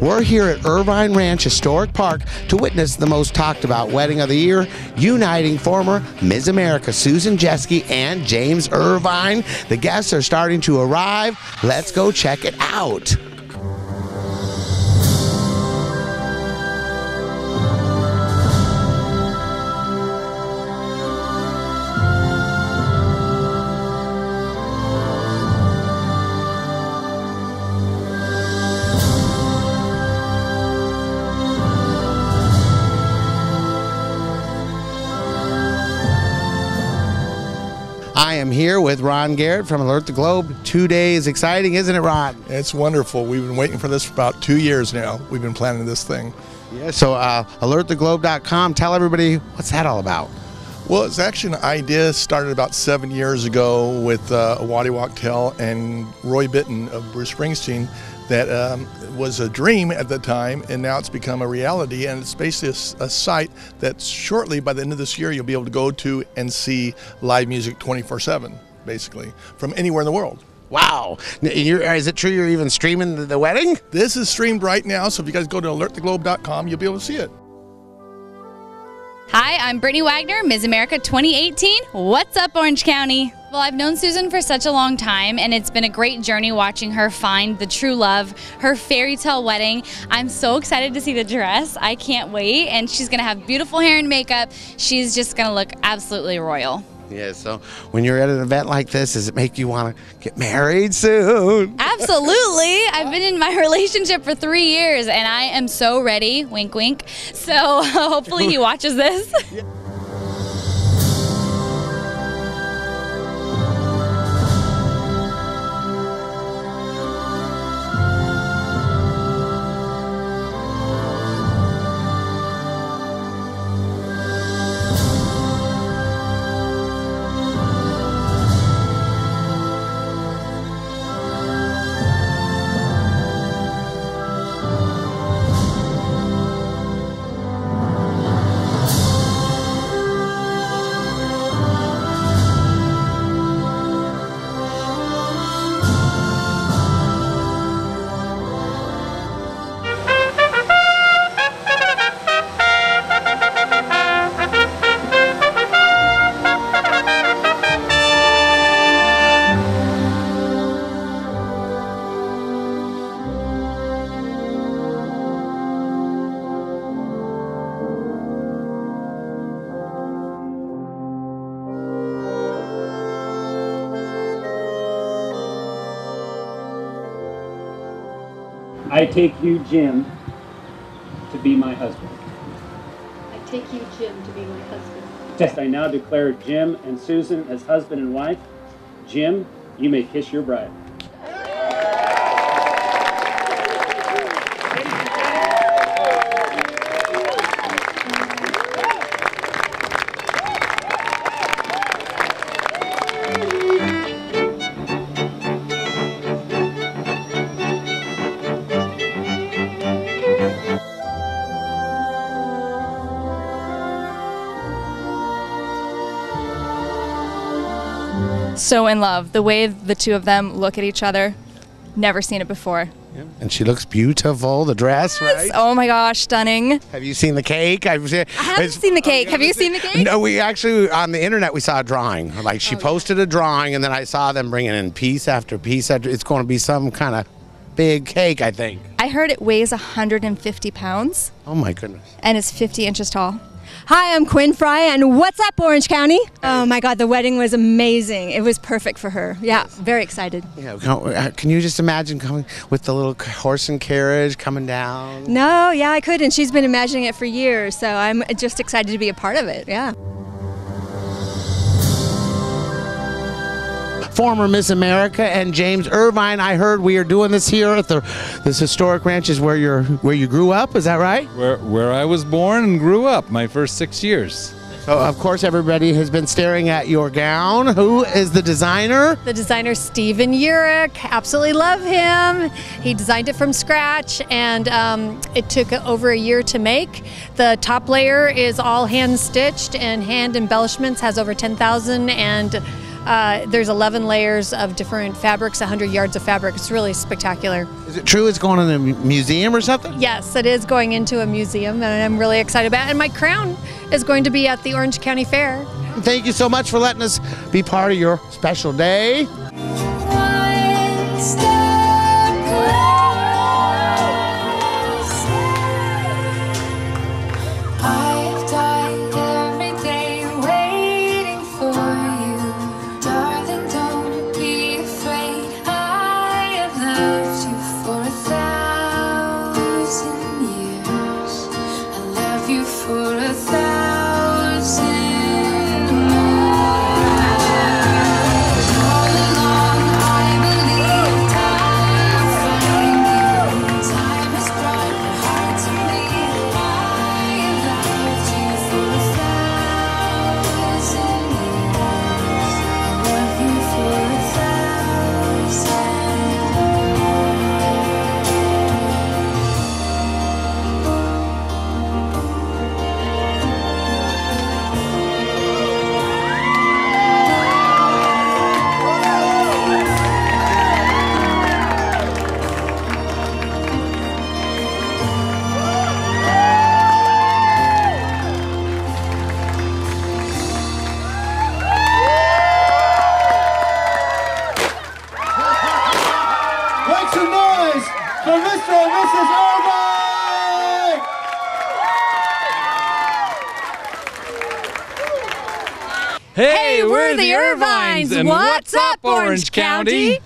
We're here at Irvine Ranch Historic Park to witness the most talked about wedding of the year, uniting former Ms. America Susan Jeske and James Irvine. The guests are starting to arrive. Let's go check it out. I am here with Ron Garrett from Alert the Globe. Two days exciting, isn't it, Ron? It's wonderful. We've been waiting for this for about two years now. We've been planning this thing. Yeah. So, uh, alerttheglobe.com. Tell everybody what's that all about. Well, it's actually an idea started about seven years ago with uh, Waddy Wachtel and Roy Bittan of Bruce Springsteen. That um, was a dream at the time, and now it's become a reality. And it's basically a, a site that shortly, by the end of this year, you'll be able to go to and see live music 24/7, basically from anywhere in the world. Wow. You're, is it true you're even streaming the, the wedding? This is streamed right now, so if you guys go to alerttheglobe.com, you'll be able to see it. Hi, I'm Brittany Wagner, Ms. America 2018. What's up, Orange County? Well, I've known Susan for such a long time, and it's been a great journey watching her find the true love, her fairy tale wedding. I'm so excited to see the dress. I can't wait. And she's going to have beautiful hair and makeup. She's just going to look absolutely royal. Yeah. So, when you're at an event like this, does it make you want to get married soon? Absolutely. I've been in my relationship for three years, and I am so ready. Wink, wink. So hopefully he watches this. I take you, Jim, to be my husband. I take you, Jim, to be my husband. Yes, I now declare Jim and Susan as husband and wife. Jim, you may kiss your bride. So in love. The way the two of them look at each other, never seen it before. And she looks beautiful. The dress, right? Oh my gosh, stunning. Have you seen the cake? I've seen, I haven't seen the cake. Oh, Have you seen the cake? No, we actually on the internet we saw a drawing. Like Oh, she posted a drawing, and then I saw them bringing in piece after piece after. It's going to be some kind of big cake, I think. I heard it weighs 150 pounds Oh my goodness. and is 50 inches tall. Hi, I'm Quinn Fry, and what's up, Orange County? Oh my God, the wedding was amazing. It was perfect for her. Yeah, very excited. Yeah, can, uh, you just imagine coming with the little horse and carriage coming down? No, yeah, I could, and she's been imagining it for years, so I'm just excited to be a part of it. Yeah. Former Miss America and James Irvine. I heard we are doing this here at the this historic ranch is where you're where you grew up. Is that right? Where, where I was born and grew up, my first six years. So of course everybody has been staring at your gown. Who is the designer? The designer Steven Urich, absolutely love him. He designed it from scratch, and um, it took over a year to make. The top layer is all hand stitched, and hand embellishments has over 10,000, and Uh, there's 11 layers of different fabrics, 100 yards of fabric. It's really spectacular. Is it true it's going in a museum or something? Yes, it is going into a museum, and I'm really excited about it. And my crown is going to be at the Orange County Fair. Thank you so much for letting us be part of your special day. Mr. and Mrs. Irvine! Hey, we're the Irvines. and What's up, Orange Orange County?